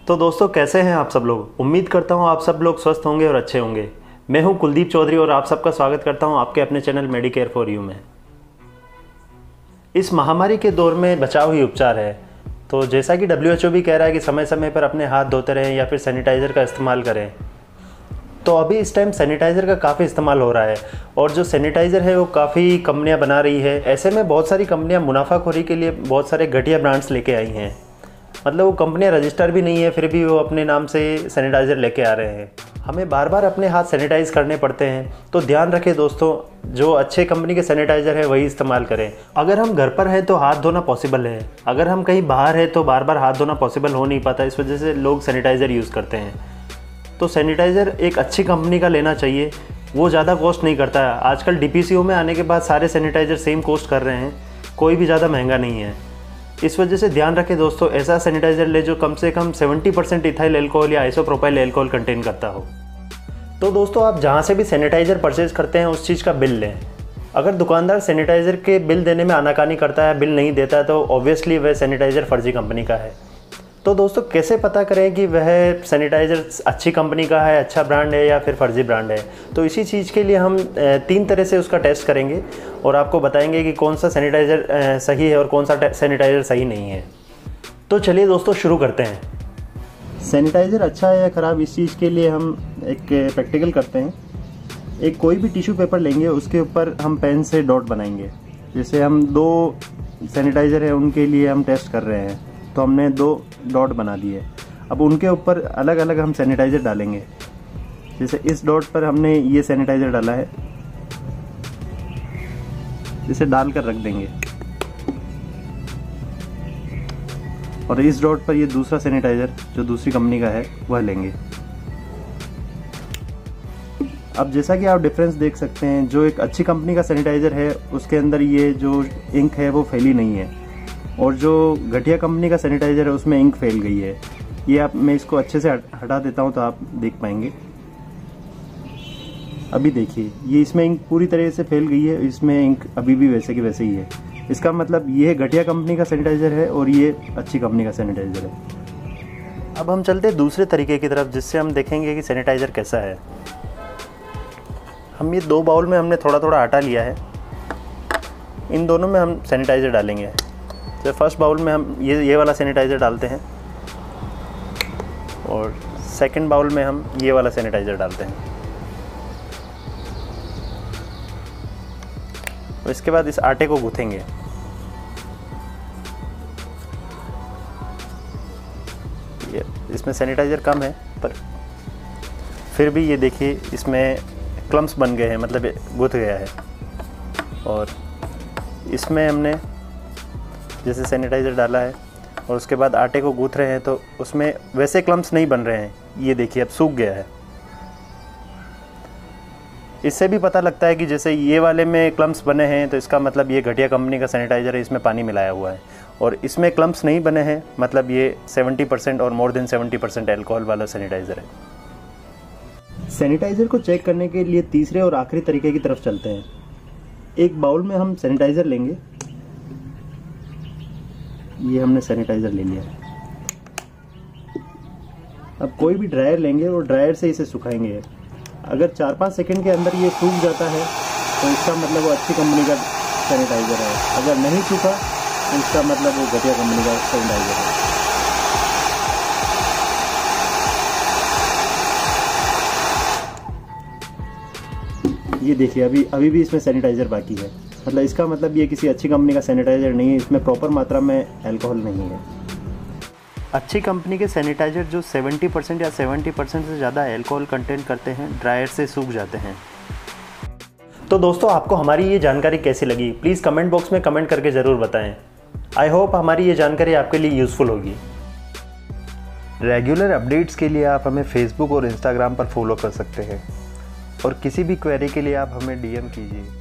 तो दोस्तों, कैसे हैं आप सब लोग? उम्मीद करता हूँ आप सब लोग स्वस्थ होंगे और अच्छे होंगे। मैं हूँ कुलदीप चौधरी और आप सबका स्वागत करता हूँ आपके अपने चैनल मेडिकेयर फॉर यू में। इस महामारी के दौर में बचाव ही उपचार है। तो जैसा कि डब्ल्यूएचओ भी कह रहा है कि समय समय पर अपने हाथ धोते रहें या फिर सैनिटाइज़र का इस्तेमाल करें। तो अभी इस टाइम सैनिटाइज़र का काफ़ी इस्तेमाल हो रहा है और जो सैनिटाइज़र है वो काफ़ी कंपनियाँ बना रही है। ऐसे में बहुत सारी कंपनियाँ मुनाफाखोरी के लिए बहुत सारे घटिया ब्रांड्स लेके आई हैं। मतलब वो कंपनियाँ रजिस्टर भी नहीं है, फिर भी वो अपने नाम से सैनिटाइज़र लेके आ रहे हैं। हमें बार बार अपने हाथ सैनिटाइज़ करने पड़ते हैं। तो ध्यान रखें दोस्तों, जो अच्छे कंपनी के सैनिटाइज़र है, वही इस्तेमाल करें। अगर हम घर पर हैं तो हाथ धोना पॉसिबल है। अगर हम कहीं बाहर हैं तो बार बार हाथ धोना पॉसिबल हो नहीं पाता। इस वजह से लोग सैनिटाइज़र यूज़ करते हैं। तो सैनिटाइज़र एक अच्छी कंपनी का लेना चाहिए। वो ज़्यादा कॉस्ट नहीं करता। है आजकल डीपीसीओ में आने के बाद सारे सैनिटाइज़र सेम कॉस्ट कर रहे हैं। कोई भी ज़्यादा महँगा नहीं है। इस वजह से ध्यान रखें दोस्तों, ऐसा सैनिटाइज़र ले जो कम से कम 70 परसेंट इथाइल एल्कोहल या आइसोप्रोपाइल एल्कोहल कंटेन करता हो। तो दोस्तों, आप जहाँ से भी सैनिटाइज़र परचेज़ करते हैं, उस चीज़ का बिल लें। अगर दुकानदार सैनिटाइज़र के बिल देने में आनाकानी करता है बिल नहीं देता है तो ऑब्वियसली वह सैनिटाइज़र फर्जी कंपनी का है। तो दोस्तों, कैसे पता करें कि वह सैनिटाइज़र अच्छी कंपनी का है अच्छा ब्रांड है या फिर फर्जी ब्रांड है? तो इसी चीज़ के लिए हम तीन तरह से उसका टेस्ट करेंगे और आपको बताएँगे कि कौन सा सैनिटाइज़र सही है और कौन सा सैनिटाइज़र सही नहीं है। तो चलिए दोस्तों, शुरू करते हैं। सैनिटाइज़र अच्छा है या ख़राब, इस चीज़ के लिए हम एक प्रैक्टिकल करते हैं। एक कोई भी टिश्यू पेपर लेंगे, उसके ऊपर हम पेन से डॉट बनाएँगे। जैसे हम दो सैनिटाइज़र है, उनके लिए हम टेस्ट कर रहे हैं। तो हमने दो डॉट बना दिए। अब उनके ऊपर अलग अलग हम सैनिटाइज़र डालेंगे। जैसे इस डॉट पर हमने ये सैनिटाइज़र डाला है। इसे डालकर रख देंगे। और इस डॉट पर ये दूसरा सैनिटाइज़र जो दूसरी कंपनी का है, वह लेंगे। अब जैसा कि आप डिफरेंस देख सकते हैं, जो एक अच्छी कंपनी का सैनिटाइज़र है, उसके अंदर ये जो इंक है, वो फैली नहीं है। और जो घटिया कंपनी का सैनिटाइज़र है, उसमें इंक फैल गई है। ये आप, मैं इसको अच्छे से हटा देता हूँ तो आप देख पाएँगे। अभी देखिए, ये इसमें इंक पूरी तरह से फैल गई है, इसमें इंक अभी भी वैसे की वैसे ही है। इसका मतलब ये घटिया कंपनी का सैनिटाइज़र है और ये अच्छी कंपनी का सैनिटाइज़र है। अब हम चलते हैं दूसरे तरीके की तरफ़, जिससे हम देखेंगे कि सैनिटाइज़र कैसा है। हम ये दो बाउल में हमने थोड़ा थोड़ा आटा लिया है। इन दोनों में हम सैनिटाइज़र डालेंगे। तो फ़र्स्ट बाउल में हम ये ये वाला सैनिटाइज़र डालते हैं। और सेकंड बाउल में हम ये वाला सैनिटाइज़र डालते हैं। और इसके बाद इस आटे को गूँथेंगे। इसमें सैनिटाइज़र कम है, पर फिर भी ये देखिए, इसमें क्लम्स बन गए हैं मतलब गुथ गया है। और इसमें हमने जैसे सैनिटाइज़र डाला है और उसके बाद आटे को गूँथ रहे हैं तो उसमें वैसे क्लम्स नहीं बन रहे हैं। ये देखिए, अब सूख गया है। इससे भी पता लगता है कि जैसे ये वाले में क्लम्स बने हैं तो इसका मतलब ये घटिया कंपनी का सैनिटाइज़र है, इसमें पानी मिलाया हुआ है। और इसमें क्लम्स नहीं बने हैं मतलब ये 70 परसेंट और मोर देन 70 परसेंट एल्कोहल वाला सैनिटाइज़र है। सैनिटाइज़र को चेक करने के लिए तीसरे और आखिरी तरीके की तरफ़ चलते हैं। एक बाउल में हम सैनिटाइज़र लेंगे। ये हमने सैनिटाइज़र ले लिया। अब कोई भी ड्रायर लेंगे और ड्रायर से इसे सुखाएँगे। अगर चार पाँच सेकंड के अंदर ये सूख जाता है तो इसका मतलब वो अच्छी कंपनी का सैनिटाइज़र है। अगर नहीं सूखा तो इसका मतलब वो घटिया कंपनी का सैनिटाइज़र है। ये देखिए, अभी अभी भी इसमें सैनिटाइज़र बाकी है। मतलब इसका मतलब ये किसी अच्छी कंपनी का सैनिटाइज़र नहीं है, इसमें प्रॉपर मात्रा में अल्कोहल नहीं है। अच्छी कंपनी के सैनिटाइज़र जो 70 परसेंट या 70 परसेंट से ज़्यादा अल्कोहल कंटेंट करते हैं ड्रायर से सूख जाते हैं। तो दोस्तों, आपको हमारी ये जानकारी कैसी लगी? प्लीज़ कमेंट बॉक्स में कमेंट करके ज़रूर बताएँ। आई होप हमारी ये जानकारी आपके लिए यूज़फुल होगी। रेगुलर अपडेट्स के लिए आप हमें फेसबुक और इंस्टाग्राम पर फॉलो कर सकते हैं। और किसी भी क्वेरी के लिए आप हमें डीएम कीजिए।